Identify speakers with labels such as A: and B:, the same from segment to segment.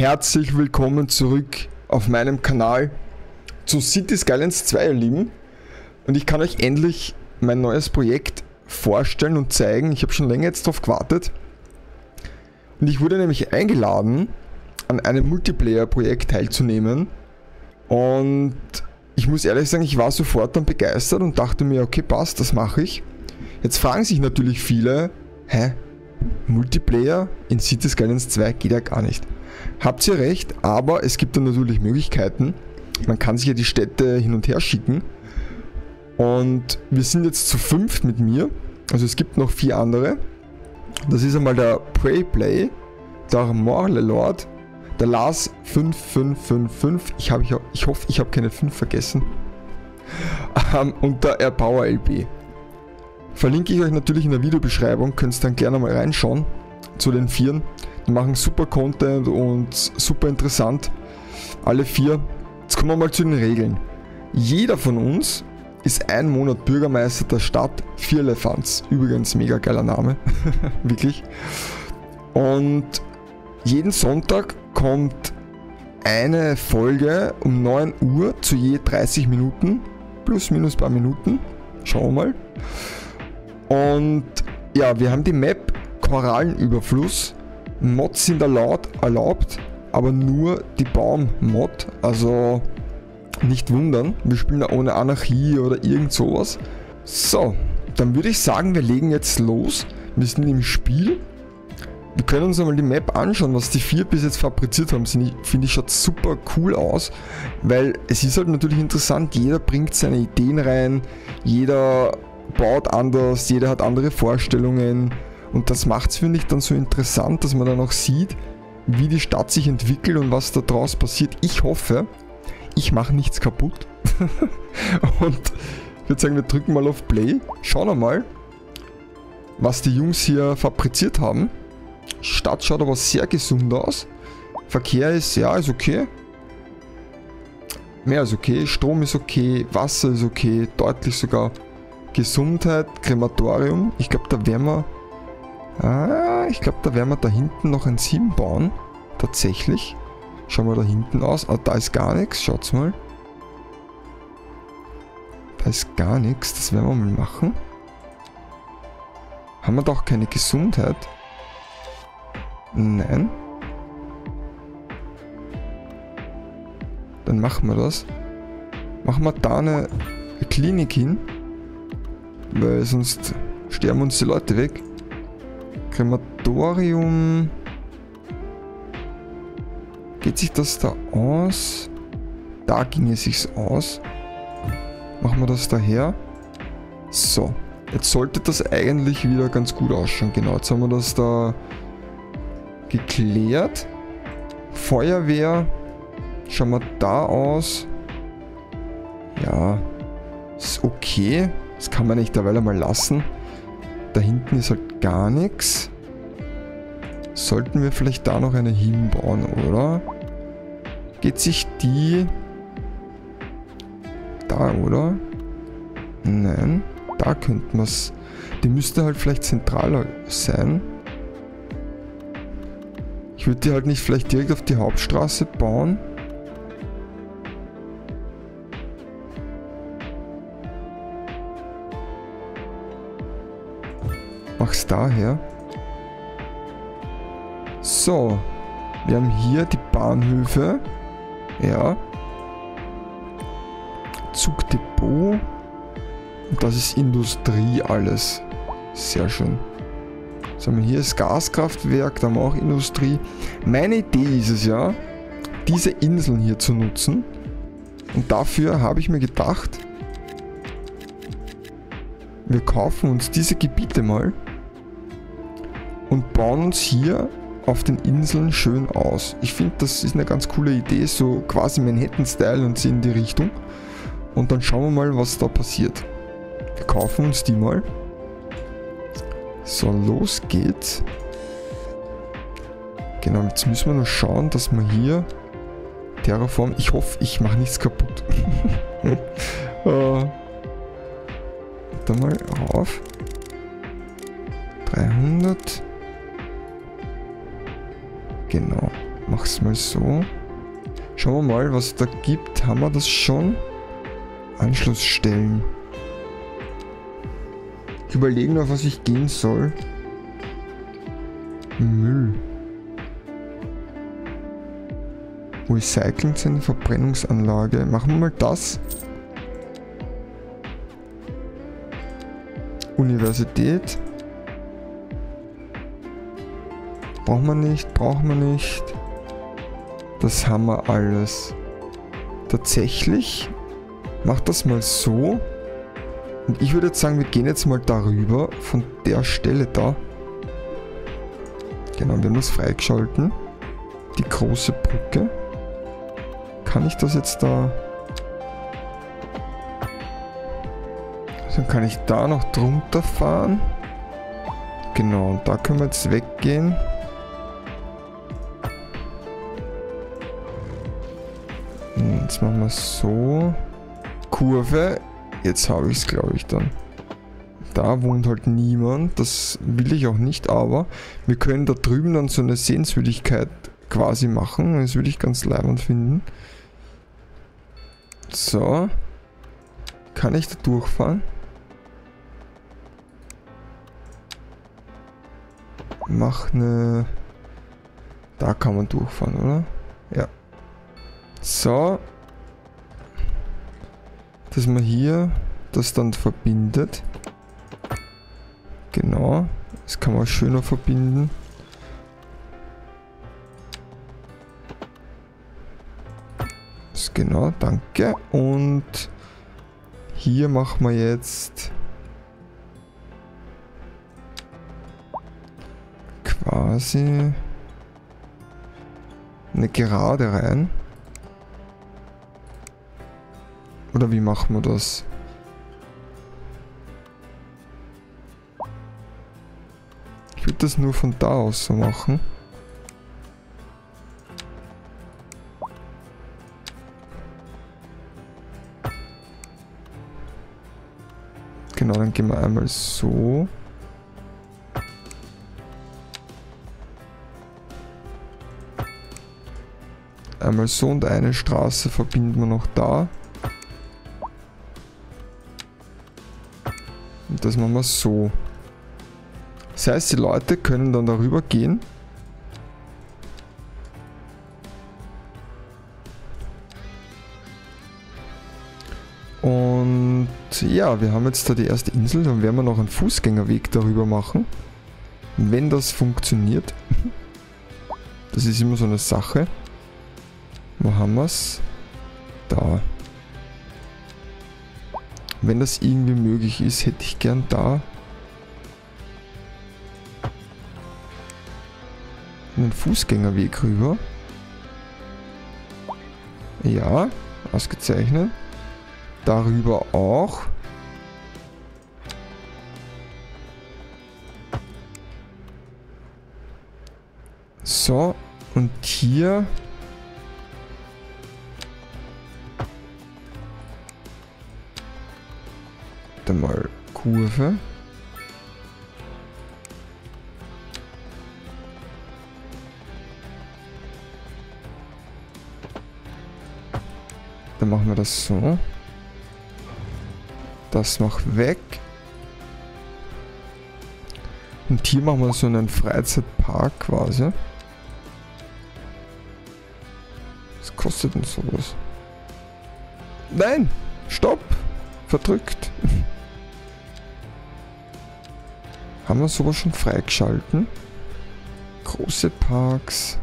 A: Herzlich willkommen zurück auf meinem Kanal zu City Skylines 2, ihr Lieben. Und ich kann euch endlich mein neues Projekt vorstellen und zeigen. Ich habe schon länger jetzt darauf gewartet. Und ich wurde nämlich eingeladen, an einem Multiplayer-Projekt teilzunehmen. Und ich muss ehrlich sagen, ich war sofort dann begeistert und dachte mir, okay, passt, das mache ich. Jetzt fragen sich natürlich viele, hä, Multiplayer in City Skylines 2 geht ja gar nicht. Habt ihr recht, aber es gibt dann natürlich Möglichkeiten. Man kann sich ja die Städte hin und her schicken. Und wir sind jetzt zu fünft mit mir. Also es gibt noch vier andere. Das ist einmal der Prey Play, der Morle Lord, der Lars 5555. Ich, hab, ich, ich hoffe, ich habe keine 5 vergessen. Ähm, und der Airpower LB. Verlinke ich euch natürlich in der Videobeschreibung, könnt ihr dann gerne mal reinschauen zu den Vieren. Machen super Content und super interessant. Alle vier. Jetzt kommen wir mal zu den Regeln. Jeder von uns ist ein Monat Bürgermeister der Stadt Vierlefanz. Übrigens mega geiler Name. Wirklich. Und jeden Sonntag kommt eine Folge um 9 Uhr zu je 30 Minuten. Plus minus paar Minuten. Schauen wir mal. Und ja, wir haben die Map Korallenüberfluss. Mods sind erlaubt, erlaubt aber nur die Baum-Mod. Also nicht wundern, wir spielen da ohne Anarchie oder irgend sowas. So, dann würde ich sagen, wir legen jetzt los. Wir sind im Spiel. Wir können uns einmal die Map anschauen, was die vier bis jetzt fabriziert haben. Finde ich, schaut super cool aus, weil es ist halt natürlich interessant, jeder bringt seine Ideen rein, jeder baut anders, jeder hat andere Vorstellungen und das macht es, finde ich, dann so interessant, dass man dann auch sieht, wie die Stadt sich entwickelt und was da draus passiert. Ich hoffe, ich mache nichts kaputt. und ich würde sagen, wir drücken mal auf Play. Schauen wir mal, was die Jungs hier fabriziert haben. Stadt schaut aber sehr gesund aus. Verkehr ist, ja, ist okay. Mehr als okay. Strom ist okay. Wasser ist okay. Deutlich sogar. Gesundheit, Krematorium. Ich glaube, da werden wir... Ah, ich glaube, da werden wir da hinten noch ein 7 bauen. Tatsächlich. Schauen wir da hinten aus. Ah, da ist gar nichts. Schaut's mal. Da ist gar nichts. Das werden wir mal machen. Haben wir doch keine Gesundheit? Nein. Dann machen wir das. Machen wir da eine Klinik hin. Weil sonst sterben uns die Leute weg. Krematorium. Geht sich das da aus? Da ging es sich aus. Machen wir das daher. So. Jetzt sollte das eigentlich wieder ganz gut ausschauen. Genau, jetzt haben wir das da geklärt. Feuerwehr. Schauen wir da aus. Ja. Ist okay. Das kann man nicht derweil mal lassen. Da hinten ist halt gar nichts. Sollten wir vielleicht da noch eine hinbauen, oder? Geht sich die... Da, oder? Nein. Da könnten wir es... Die müsste halt vielleicht zentraler sein. Ich würde die halt nicht vielleicht direkt auf die Hauptstraße bauen. Mach's daher. So. Wir haben hier die Bahnhöfe. Ja. Zugdepot. Und das ist Industrie alles. Sehr schön. So, hier ist Gaskraftwerk, da haben wir auch Industrie. Meine Idee ist es ja, diese Inseln hier zu nutzen. Und dafür habe ich mir gedacht, wir kaufen uns diese Gebiete mal und bauen uns hier auf den Inseln schön aus. Ich finde, das ist eine ganz coole Idee, so quasi Manhattan-Style und in die Richtung. Und dann schauen wir mal, was da passiert. Wir kaufen uns die mal. So, los geht's. Genau, jetzt müssen wir nur schauen, dass wir hier Terraform... Ich hoffe, ich mache nichts kaputt. da mal auf. 300. Genau. mach's mal so. Schauen wir mal, was es da gibt. Haben wir das schon? Anschlussstellen. Ich überlege noch, was ich gehen soll. Müll. Recycling sind Verbrennungsanlage. Machen wir mal das. Universität. Brauchen wir nicht, brauchen wir nicht. Das haben wir alles. Tatsächlich, mach das mal so. Und ich würde jetzt sagen, wir gehen jetzt mal darüber, von der Stelle da. Genau, wir haben das freigeschalten. Die große Brücke. Kann ich das jetzt da... Dann kann ich da noch drunter fahren. Genau, da können wir jetzt weggehen. Jetzt machen wir so. Kurve. Jetzt habe ich es, glaube ich, dann. Da wohnt halt niemand. Das will ich auch nicht, aber wir können da drüben dann so eine Sehenswürdigkeit quasi machen. Das würde ich ganz leibend finden. So. Kann ich da durchfahren? Mach eine... Da kann man durchfahren, oder? Ja. So dass man hier das dann verbindet. Genau, das kann man schöner verbinden. Das genau, danke. Und hier machen wir jetzt quasi eine Gerade rein. Oder wie machen wir das? Ich würde das nur von da aus so machen. Genau, dann gehen wir einmal so. Einmal so und eine Straße verbinden wir noch da. Das machen wir so. Das heißt, die Leute können dann darüber gehen. Und ja, wir haben jetzt da die erste Insel. Dann werden wir noch einen Fußgängerweg darüber machen. Wenn das funktioniert. Das ist immer so eine Sache. Wo haben es? Da. Wenn das irgendwie möglich ist, hätte ich gern da einen Fußgängerweg rüber. Ja, ausgezeichnet. Darüber auch. So, und hier warte mal, Kurve. Dann machen wir das so. Das noch weg. Und hier machen wir so einen Freizeitpark quasi. Was kostet denn sowas? Nein! Stopp! Verdrückt. Haben wir sowas schon freigeschalten? Große Parks.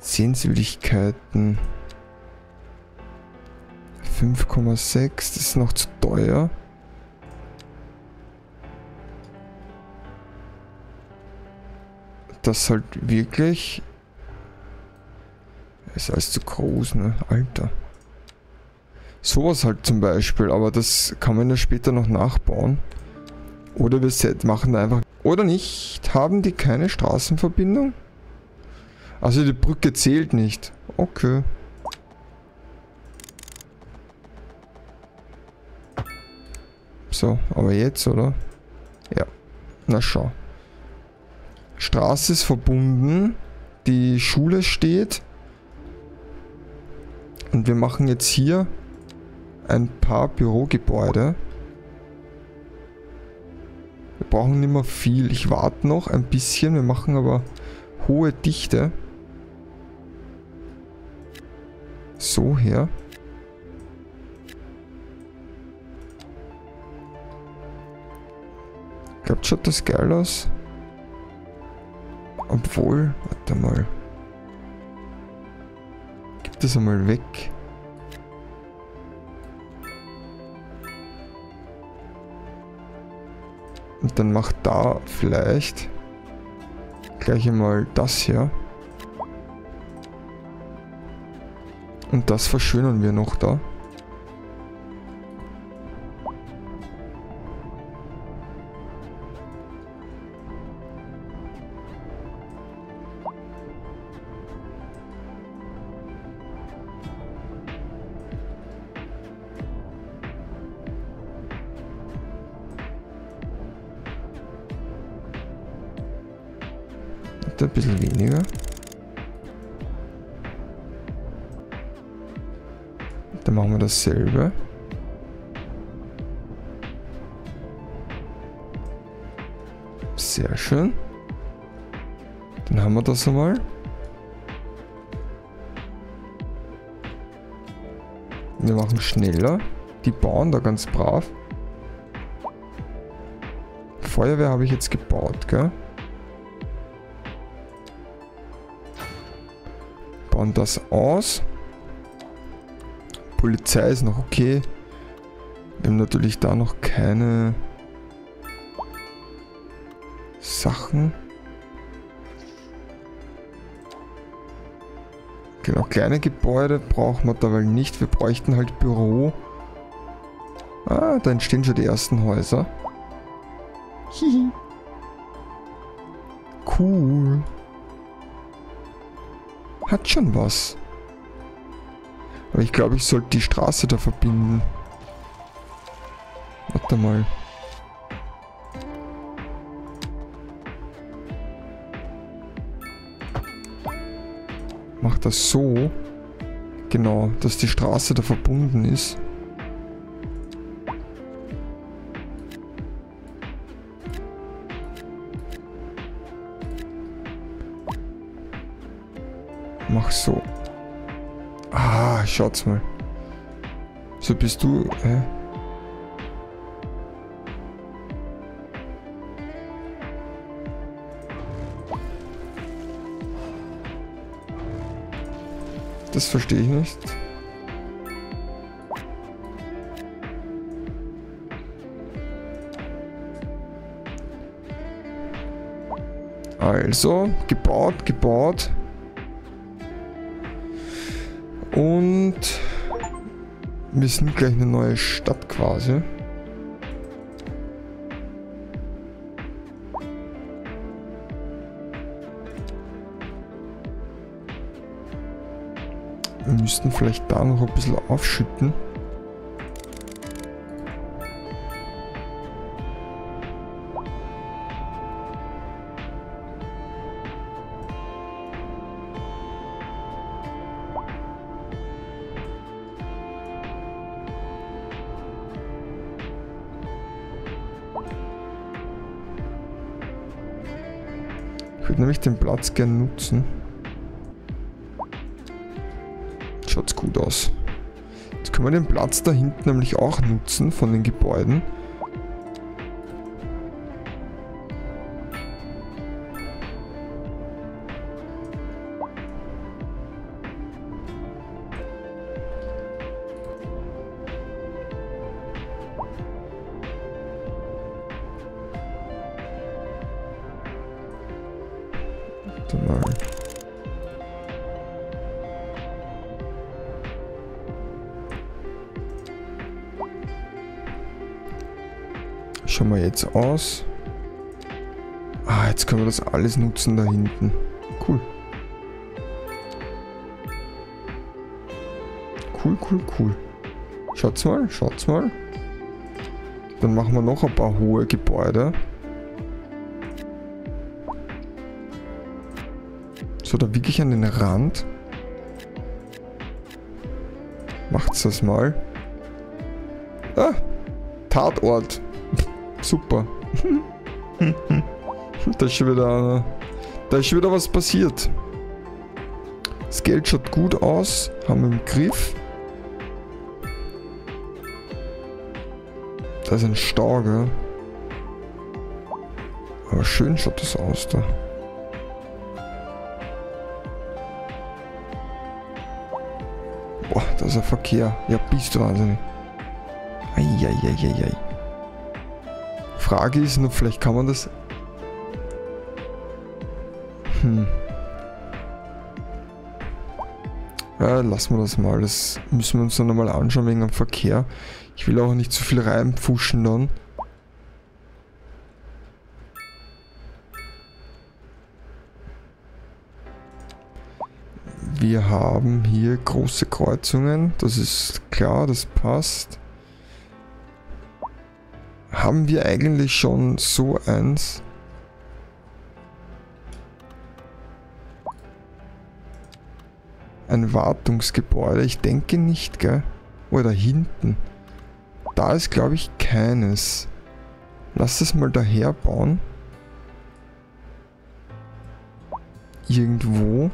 A: Sehenswürdigkeiten. 5,6, das ist noch zu teuer. Das halt wirklich ist alles zu groß, ne? Alter. Sowas halt zum Beispiel, aber das kann man ja später noch nachbauen. Oder wir machen einfach... Oder nicht? Haben die keine Straßenverbindung? Also die Brücke zählt nicht. Okay. So, aber jetzt, oder? Ja. Na schau. Straße ist verbunden. Die Schule steht. Und wir machen jetzt hier ein paar Bürogebäude. Wir brauchen nicht mehr viel. Ich warte noch ein bisschen. Wir machen aber hohe Dichte. So her. Glaubt, schaut das geil aus? Obwohl, warte mal. Das einmal weg. Und dann macht da vielleicht gleich einmal das hier. Und das verschönern wir noch da. Ein bisschen weniger. Dann machen wir dasselbe. Sehr schön. Dann haben wir das einmal. Wir machen schneller. Die bauen da ganz brav. Feuerwehr habe ich jetzt gebaut, gell? Bauen das aus. Polizei ist noch okay. Wir haben natürlich da noch keine Sachen. Genau, kleine Gebäude brauchen wir dabei nicht. Wir bräuchten halt Büro. Ah, da entstehen schon die ersten Häuser. Hihi. Cool. Hat schon was. Aber ich glaube, ich sollte die Straße da verbinden. Warte mal. Mach das so. Genau, dass die Straße da verbunden ist. Mach so. Ah, schaut's mal. So bist du. Äh? Das verstehe ich nicht. Also, gebaut, gebaut. Und wir sind gleich eine neue Stadt quasi. Wir müssten vielleicht da noch ein bisschen aufschütten. Nämlich den Platz gern nutzen. Schaut's gut aus. Jetzt können wir den Platz da hinten nämlich auch nutzen von den Gebäuden. Aus. Ah, jetzt können wir das alles nutzen da hinten. Cool. Cool, cool, cool. Schaut's mal, schaut's mal. Dann machen wir noch ein paar hohe Gebäude. So, da wirklich an den Rand. Macht's das mal. Ah, Tatort. Super. da ist schon wieder, da ist schon wieder was passiert. Das Geld schaut gut aus, haben wir im Griff. Da ist ein Stau, gell? Aber schön schaut das aus da. Boah, da ist ein Verkehr. Ja, bist du wahnsinnig. Eieieiei. Frage ist nur, vielleicht kann man das... Hm. Ja, lassen wir das mal. Das müssen wir uns dann nochmal anschauen wegen dem Verkehr. Ich will auch nicht zu viel reinpfuschen dann. Wir haben hier große Kreuzungen. Das ist klar, das passt. Haben wir eigentlich schon so eins? Ein Wartungsgebäude? Ich denke nicht, gell? Oder hinten. Da ist, glaube ich, keines. Lass es mal daher bauen. Irgendwo.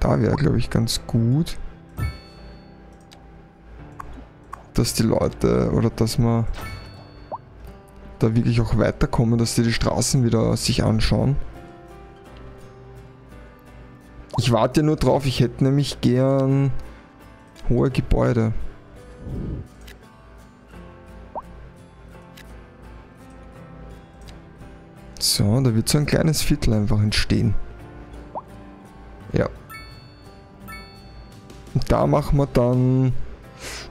A: Da wäre, glaube ich, ganz gut. Dass die Leute oder dass man da wirklich auch weiterkommen, dass die die Straßen wieder sich anschauen. Ich warte nur drauf, ich hätte nämlich gern hohe Gebäude. So, da wird so ein kleines Viertel einfach entstehen. Ja. Und da machen wir dann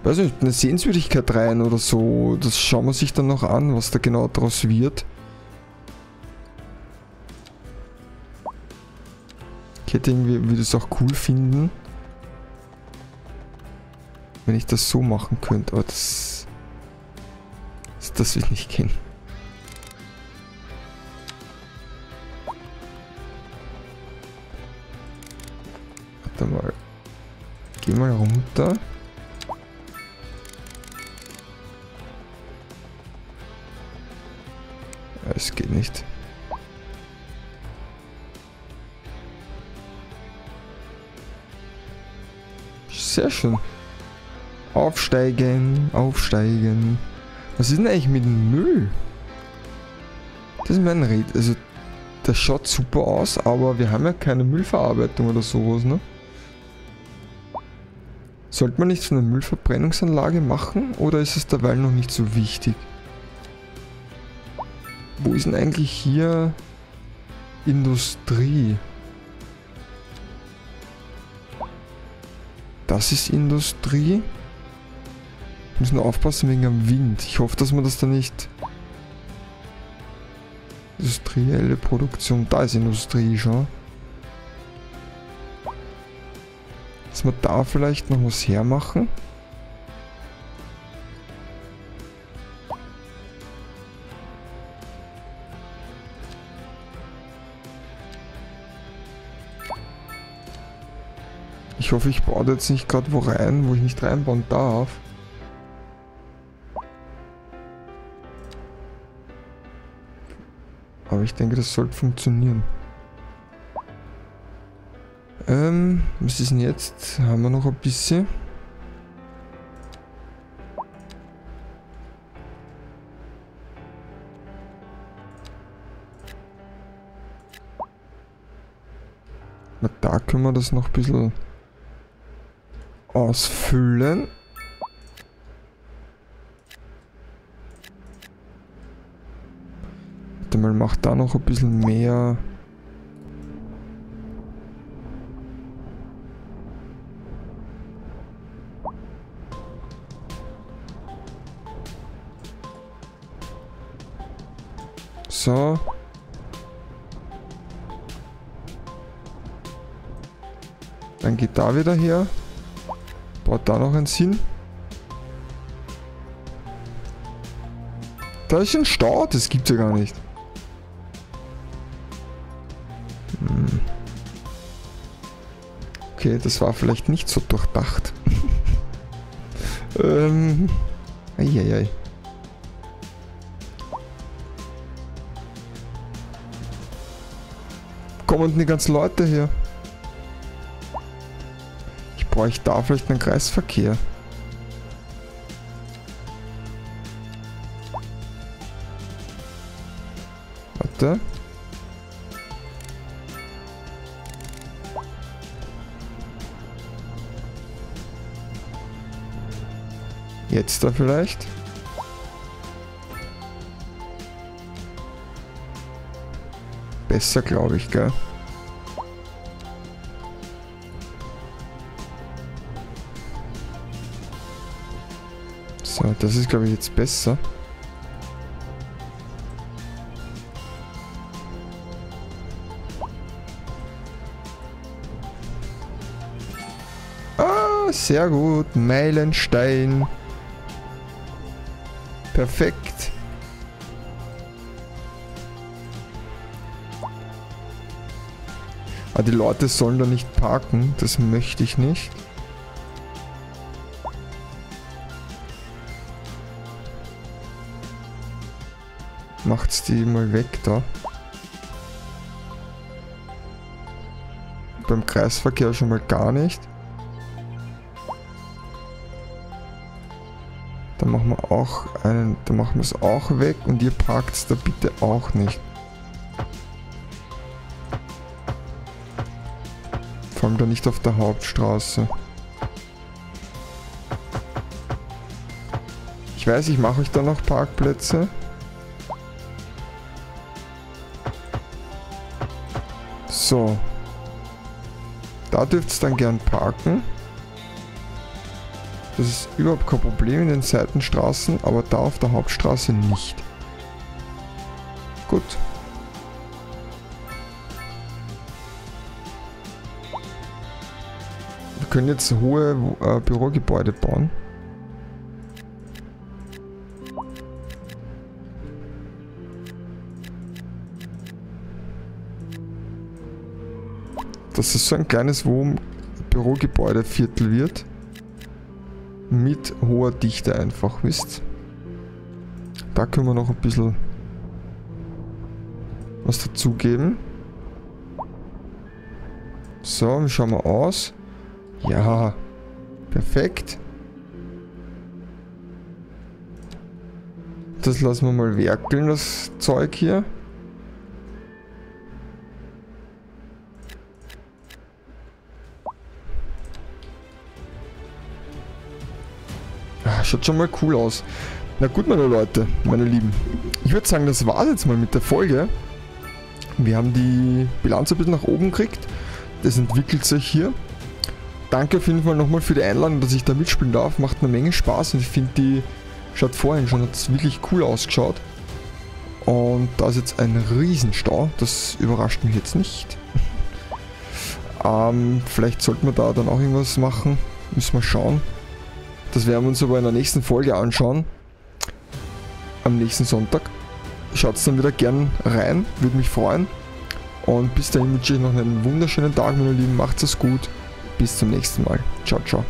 A: weiß nicht, eine Sehenswürdigkeit rein oder so. Das schauen wir sich dann noch an, was da genau draus wird. Ich hätte irgendwie, würde es auch cool finden, wenn ich das so machen könnte, aber das, das, das will ich nicht gehen. Warte mal. Geh mal runter. Sehr schön. Aufsteigen, aufsteigen. Was ist denn eigentlich mit dem Müll? Das ist mein Red. Also, das schaut super aus, aber wir haben ja keine Müllverarbeitung oder sowas, ne? Sollte man nicht so eine Müllverbrennungsanlage machen oder ist es derweil noch nicht so wichtig? Wo ist denn eigentlich hier Industrie? Das ist Industrie. Wir müssen aufpassen wegen dem Wind. Ich hoffe, dass man das da nicht... Industrielle Produktion. Da ist Industrie schon. Dass wir da vielleicht noch was hermachen. Ich hoffe, ich baue jetzt nicht gerade wo rein, wo ich nicht reinbauen darf. Aber ich denke, das sollte funktionieren. Ähm, was ist denn jetzt? Haben wir noch ein bisschen? Na, da können wir das noch ein bisschen ausfüllen. Warte mal, mach da noch ein bisschen mehr. So. Dann geht da wieder her Baut da noch einen Sinn. Da ist ein Stau, das gibt's ja gar nicht. Hm. Okay, das war vielleicht nicht so durchdacht. ähm. Eieiei. Kommen die ganzen Leute hier? Ich da vielleicht einen Kreisverkehr. Warte. Jetzt da vielleicht? Besser, glaube ich, gell? So, das ist, glaube ich, jetzt besser. Ah, sehr gut. Meilenstein. Perfekt. Aber ah, die Leute sollen da nicht parken. Das möchte ich nicht. Macht's die mal weg da. Beim Kreisverkehr schon mal gar nicht. Dann machen wir auch einen, dann machen wir es auch weg und ihr parkt es da bitte auch nicht. Vor allem da nicht auf der Hauptstraße. Ich weiß, ich mache euch da noch Parkplätze. So. Da dürft ihr dann gern parken. Das ist überhaupt kein Problem in den Seitenstraßen, aber da auf der Hauptstraße nicht. Gut. Wir können jetzt hohe äh, Bürogebäude bauen. Dass es so ein kleines Wohn Bürogebäudeviertel wird mit hoher Dichte einfach, wisst. Da können wir noch ein bisschen was dazugeben. So, wie schauen wir aus? Ja, perfekt. Das lassen wir mal werkeln, das Zeug hier. Schaut schon mal cool aus. Na gut, meine Leute, meine Lieben. Ich würde sagen, das war es jetzt mal mit der Folge. Wir haben die Bilanz ein bisschen nach oben gekriegt. Das entwickelt sich hier. Danke auf jeden Fall nochmal für die Einladung, dass ich da mitspielen darf. Macht eine Menge Spaß und ich finde die, schaut vorhin schon, hat wirklich cool ausgeschaut. Und da ist jetzt ein Riesenstau. Das überrascht mich jetzt nicht. ähm, vielleicht sollten wir da dann auch irgendwas machen. Müssen wir schauen. Das werden wir uns aber in der nächsten Folge anschauen. Am nächsten Sonntag. Schaut dann wieder gern rein, würde mich freuen. Und bis dahin wünsche ich noch einen wunderschönen Tag, meine Lieben. Macht's es gut. Bis zum nächsten Mal. Ciao, ciao.